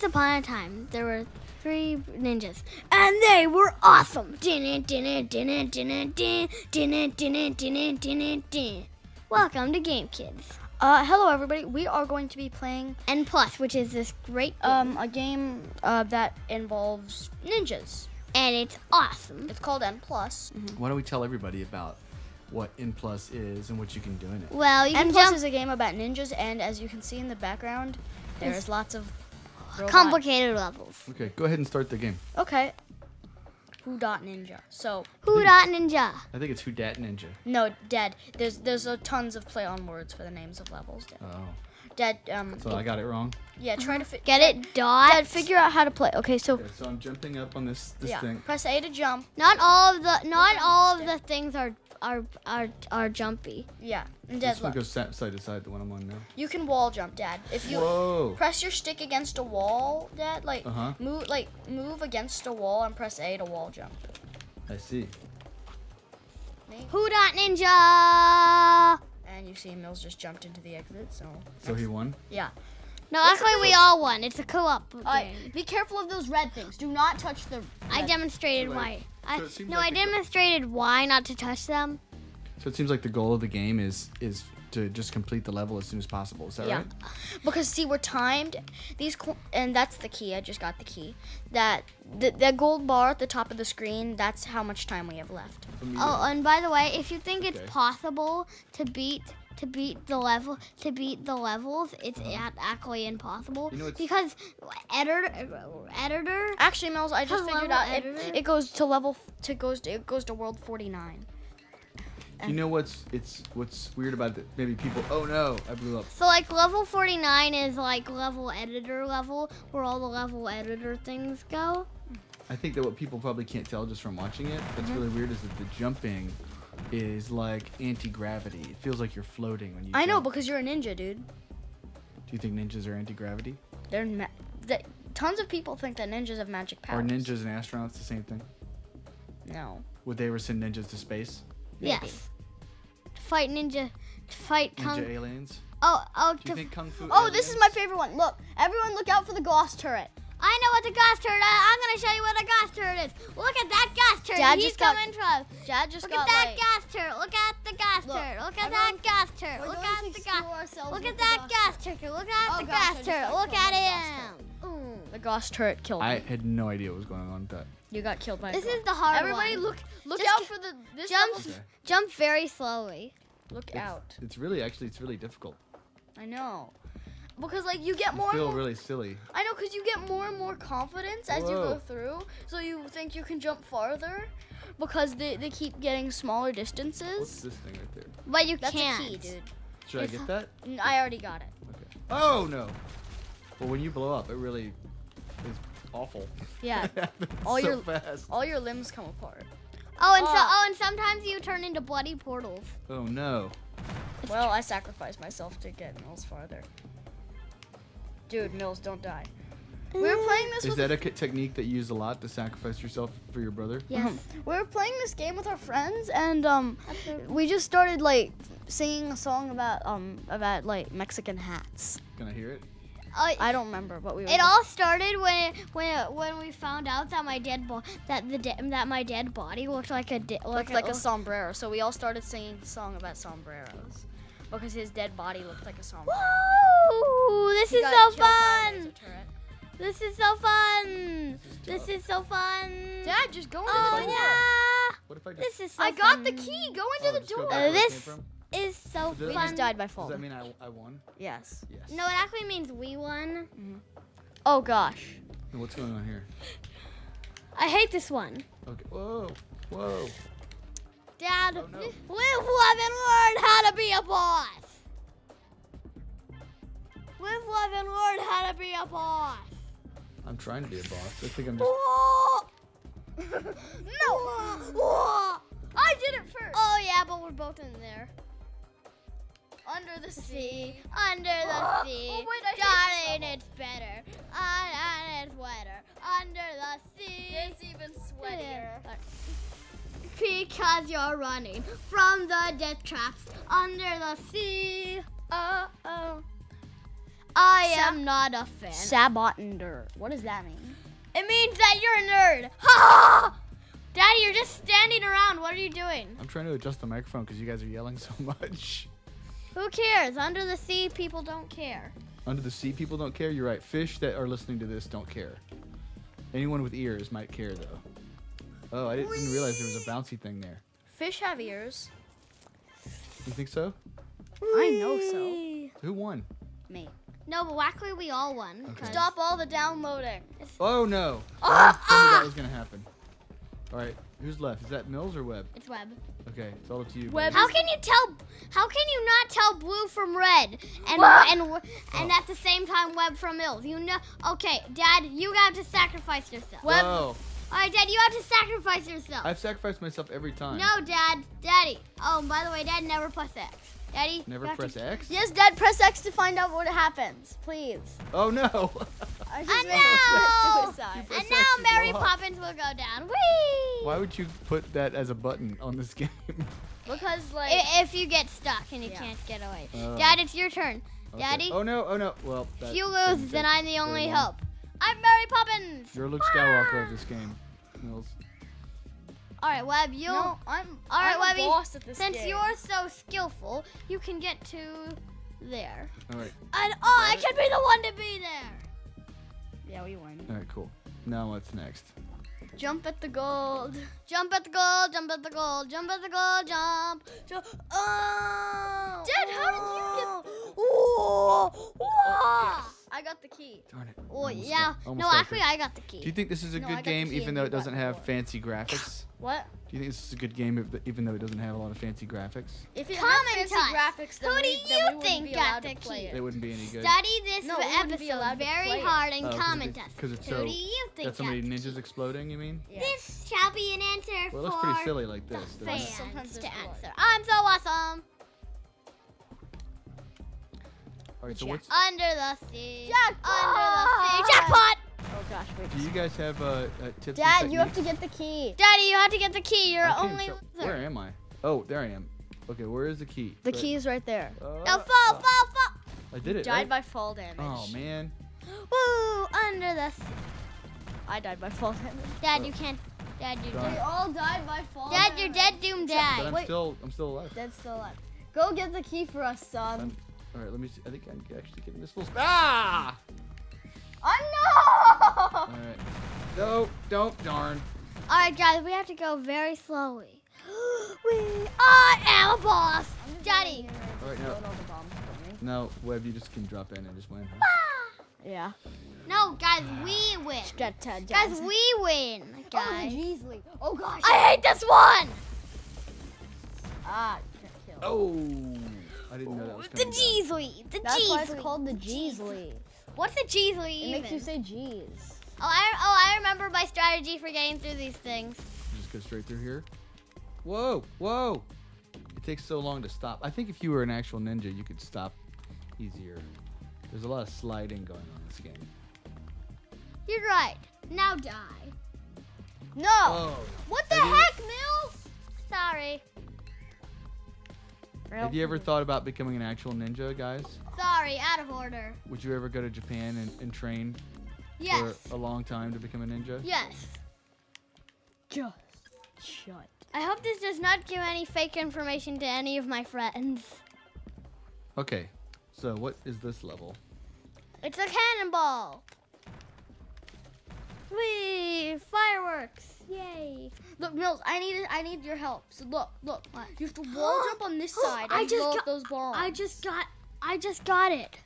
Once upon a time, there were three ninjas, and they were awesome. Welcome to Game Kids. Uh, hello everybody. We are going to be playing N Plus, which is this great game. um a game uh, that involves ninjas, and it's awesome. It's called N Plus. Mm -hmm. Why don't we tell everybody about what N Plus is and what you can do in it? Well, N Plus is a game about ninjas, and as you can see in the background, there's lots of robot- complicated levels. Okay, go ahead and start the game. Okay. Who dot ninja? So Who dot ninja? I think it's Who Dat Ninja. no, dead. There's there's uh, tons of play on words for the names of levels. Dead. Oh, Dead. Um. so I got it wrong. yeah. Try to fi- Get it? Dot. Dad, figure out how to play. Okay, so Okay, so I'm jumping up on this this yeah, thing. press A to jump. Not all of the not all of the things are are are are jumpy. Yeah, and Dad, This one look. goes sa- side to side. The one I'm on now. You can wall jump, Dad. If you Whoa. press your stick against a wall, Dad, like Uh-huh. move like move against a wall and press A to wall jump. I see. Who dot ninja? And you see Mills just jumped into the exit, so So he won. yeah. No, actually we all won. It's a co-op game. Uh, be careful of those red things. Do not touch the. I demonstrated So, why. like, I, so no, like I a co- demonstrated why not to touch them. So it seems like the goal of the game is is to just complete the level as soon as possible. Is that Yeah. right? Because see, we're timed. These co- and that's the key. I just got the key. That the, the gold bar at the top of the screen. That's how much time we have left. Oh, and by the way, if you think it's possible to beat to beat the level to beat the levels, it's a- actually impossible Uh-huh. You know, because editor editor. Actually, Mills, I just figured out it, it goes to level to goes to, it goes to world forty nine. You know what's it's what's weird about it? Maybe people. Oh no, I blew up. So like level 49 is like level editor level where all the level editor things go. I think that what people probably can't tell just from watching it, that's Mm-hmm. really weird, is that the jumping is like anti-gravity. It feels like you're floating when you. I know because you're a ninja, dude. Do you think ninjas are anti-gravity? They're ma- th- tons of people think that ninjas have magic powers. Are ninjas and astronauts the same thing? No. Would they ever send ninjas to space? Yes. To fight ninja, to fight Ninja kung. aliens? Oh, oh, Do you think kung fu? Oh, this is my favorite one. Look, everyone, look out for the gloss turret. I know what the gas turret is. I'm gonna show you what a gas turret is. Look at that gas turret. Dad He's just got- coming from. Dad just Look got at that like. gas turret. Look at the gas Look, turret. Look at that gas turret. Look at to the explore gas. ourselves Look at that gloss gas turret. Look at Oh, the gosh, gas turret. Look at by the gas him. The gloss turret killed him. I me. had no idea what was going on with that. You got killed by. a This gloss. is the hard Everybody, one. look, look Just out for the this Jump, Okay. jump very slowly. Look It's- out. It's really actually it's really difficult. I know. Because like you get I more feel more. really silly. I know, because you get more and more confidence as you go through. So you think you can jump farther because they, they keep getting smaller distances. What's distances. this thing right there? But you That's can't. a key, dude. Should I get that? I already got it. Okay. Oh no. Well, when you blow up, it really is awful. Yeah. It All so your- fast. All your limbs come apart. Oh, and so Ah. oh, and sometimes you turn into bloody portals. Oh no. Well, I sacrificed myself to get Mills farther. Dude, Mills, don't die. We were playing this Is with that a k- technique that you use a lot to sacrifice yourself for your brother? Yes. we were playing this game with our friends and um we just started like singing a song about um about like Mexican hats. Can I hear it? Oh, I don't remember, but we were It just- all started when when when we found out that my dead bo- that the de- that my dead body looked like a di- looked like a looked- sombrero. So we all started singing a song about sombreros because his dead body looked like a sombrero. Woo! This He is so killed by a fun. This is so fun. This tough. is so fun. Dad, just go into Oh the door. yeah. What if I just? This is so I got the key. Go Oh, into the just go door. back Uh, where came this- from? Is so We We just died by fall. Does that mean I, I won? yes. Yes. No, it actually means we won. Mm-hmm. Oh gosh. What's going on here? I hate this one. Okay. Whoa. Whoa. Dad, Oh, no. live, love, and learn how to be a boss. Live, love, and learn how to be a boss. I'm trying to be a boss. I think I'm just. Whoa. no. Whoa. I did it first. Oh yeah, but we're both in there. Under the sea. Sea, under the Oh, sea. oh, wait, I Darling, it's better. And, and it's wetter. Under the sea. It's even sweatier. Because you're running from the death traps under the sea. Oh, oh. I Sa- am not a fan. Sabotender. What does that mean? it means that you're a nerd. Ha! Daddy, you're just standing around. What are you doing? I'm trying to adjust the microphone because you guys are yelling so much. Who cares? Under the sea, people don't care. Under the sea, people don't care. You're right. Fish that are listening to this don't care. Anyone with ears might care though. Oh, I didn't didn't realize there was a bouncy thing there. Fish have ears. You think so? I know so. Who won? Me. No, but luckily we all won. Okay. 'cause- Stop all the downloading. Oh no! Why told me ah! that was gonna happen. All right, who's left? Is that Mills or Webb? It's Webb. Okay, it's all up to you. Webb. How can you tell? How can you not tell blue from red and Wha- and and oh. at the same time Webb from mills? You know. Okay, Dad, you have to sacrifice yourself. Webb- Oh, All right, Dad, you have to sacrifice yourself. I've sacrificed myself every time. No, Dad, Daddy. Oh, by the way, Dad never press X. Daddy. Never press to, X. Yes, Dad, press X to find out what happens. Please. Oh no! I I just made know. suicide. Press And X now to Mary blow up. Poppins will go down. Whee! Why would you put that as a button on this game? Because like I- If you get stuck and you Yeah. can't get away. Oh. Dad, it's your turn. Okay. Daddy? Oh no! Oh no! Well, If you lose, then I'm the only long. hope. I'm Mary Poppins. You're Luke Skywalker of ah! this game, Mills. All right, Webb, you. no, I'm All right, I'm Webby, boss at this Since game. you're so skillful, you can get to there. All right. And oh, I can be the one to be there. yeah, we won. All right. Cool. Now what's next? Jump at the gold. Jump at the gold. jump at the gold. jump at the gold. jump. jump. Oh. Dad, how did you get? Oh, oh. I got the key. Darn it. Oh, yeah. got- No, actually, there. I got the key. Do you think this is a No, good game, even though it doesn't have door. fancy graphics? What? Do you think this is a good game, if, even though it doesn't have a lot of fancy graphics? If it Comment had fancy us. graphics, then Who we, do then you we wouldn't think be got allowed the to play key? it. It wouldn't be any good. Study this No, we wouldn't be episode allowed very hard and Oh, 'cause comment it's- us. 'cause it's Who so- do you think Got so many ninjas exploding, you mean? Yeah. This shall be an answer Well, it looks for pretty silly like the this. fans to answer. I'm so awesome. All right, so Yeah. what's, Under the sea. Jackpot! Under the sea. Jackpot! Oh gosh, wait. do you guys have uh, uh, tips Dad, you have to get the key. Daddy, you have to get the key. You're I can't only show- loser. Where am I? Oh, there I am. Okay, where is the key? The Right- key is right there. Uh, Now fall, uh, fall, fall. I did it. Died right? by fall damage. Oh man. Woo! Under the sea. I died by fall damage. Dad, you can't. Dad, you're Darn. dead. all died by fall Dad, you're dead, doomed, But dad. I'm Wait. still I'm still alive. Dead still alive. Go get the key for us, son. I'm- all right, let me see. I think I'm actually getting this little. Ah! I All right. No, don't. Darn. All right, guys, we have to go very slowly. we I am a boss. Daddy. All right, now. No, Webb, you just can drop in and just win. Yeah. No, guys, we win. Guys, we win. Oh, the Guys. Jeesley. Oh gosh. I hate this one. ah, you can't kill. Oh, I didn't know that was The coming. down. Jeesley. The That's why it's called the Jeesley. What's a Jeesley It even? makes you say Jeez. oh, I, oh, I remember my strategy for getting through these things. Just go straight through here. Whoa, whoa! It takes so long to stop. I think if you were an actual ninja, you could stop easier. There's a lot of sliding going on in this game. You're right. Now die. No. Oh, What the heck, Mills? Sorry. Have you ever thought about becoming an actual ninja, guys? Sorry, out of order. Would you ever go to Japan and, and train Yes. for a long time to become a ninja? Yes. Just shut. I hope this does not give any fake information to any of my friends. Okay, so what is this level? It's a cannonball. Whee! Fireworks! Yay! Look, Mills, I need I need your help. So look, look. What? You have to wall jump on this oh, side I and just blow got- up those bombs. I just got. I just got it.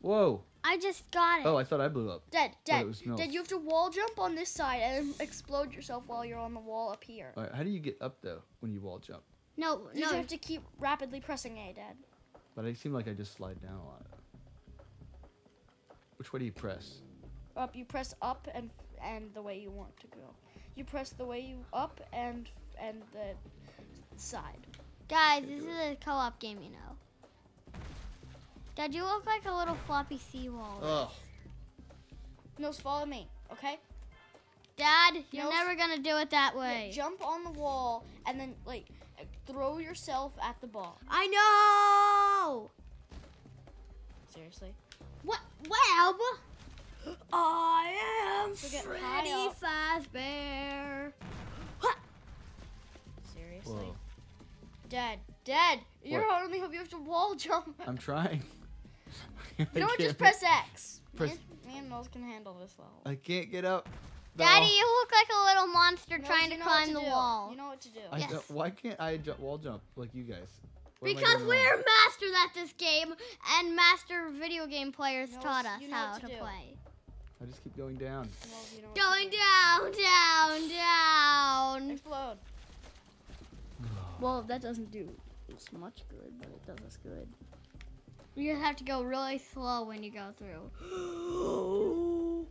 Whoa! I just got it. Oh, I thought I blew up. Dad, Thought oh, Dad, it was Mills. Dad, you have to wall jump on this side and explode yourself while you're on the wall up here. All right, how do you get up though when you wall jump? no, You no. just have to keep rapidly pressing A, Dad. But I seem like I just slide down a lot. Which way do you press? Up, you press up and and the way you want to go. You press the way you up and and the side. Guys, this is a co-op game, you know. Dad, you look like a little floppy seawall. Oh, Mills, follow me, okay? Dad, you're never gonna do it that Yeah, way. jump on the wall and then like throw yourself at the ball. I know. Seriously? What Webb? I am So get high Freddy. Fazbear. Seriously? Whoa. Dad, Dad, you're What? only hope you have to wall jump. I'm trying. You know what? I Just press X. Press- Me, and, me and Mills can handle this level. I can't get up. No. Daddy, you look like a little monster Mills, trying you to know what climb the do. wall. You know what to do. I Yes. don't- why can't I ju- wall jump like you guys? What Because we're wrong? masters at this game, and master video game players Mills, taught us you know how what to to do. play. I just keep going down. Mills, you know Going to down, down, down. Explode. Well, that doesn't do us much good, but it does us good. You have to go really slow when you go through.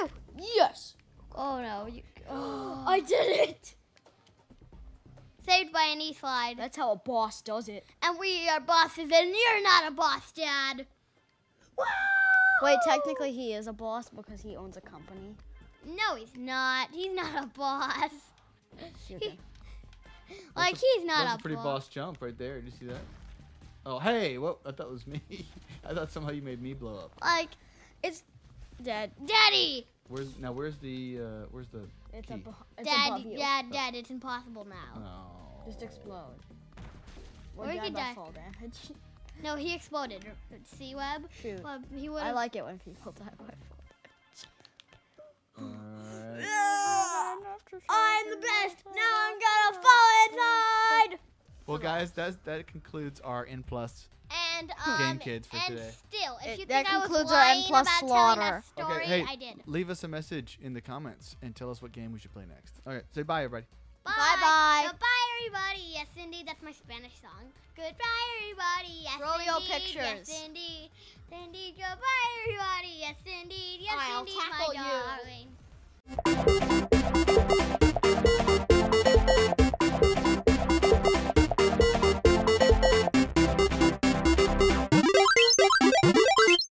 no. Yes. Oh no. You, oh. I did it. Saved by an E-slide. That's how a boss does it. And we are bosses, and you're not a boss, Dad. Wait, technically he is a boss because he owns a company. No, he's not. He's not a boss. Okay. Like That's a- he's not That's a a pretty boss jump right there. Did you see that? Oh, hey! What? I thought it was me. I thought somehow you made me blow up. Like, it's Dad, Daddy, Where's now? Where's the? uh Where's the? it's, Key. abo- it's above Dad, you. Dad, Dad, it's impossible now. Oh. Just explode. Or Or he die could die. fall damage. No, he exploded. See, Webb? Shoot. Well, he would I like it when people die by fall Alright. damage. I'm the best. Now I'm gonna fall inside. Well, guys, that's that concludes our N plus. And um, Game kids for and today. still, if It- you that think I was concludes our N lying plus about slaughter. telling that story, Okay, hey, I did. leave us a message in the comments and tell us what game we should play next. Okay, say bye, everybody. Bye Bye-bye. Goodbye, everybody, yes indeed. That's my Spanish song. Goodbye everybody, yes Roll indeed. Roll your pictures. Yes indeed. Indeed, goodbye everybody, yes indeed. Yes I'll indeed, tackle my darling. You.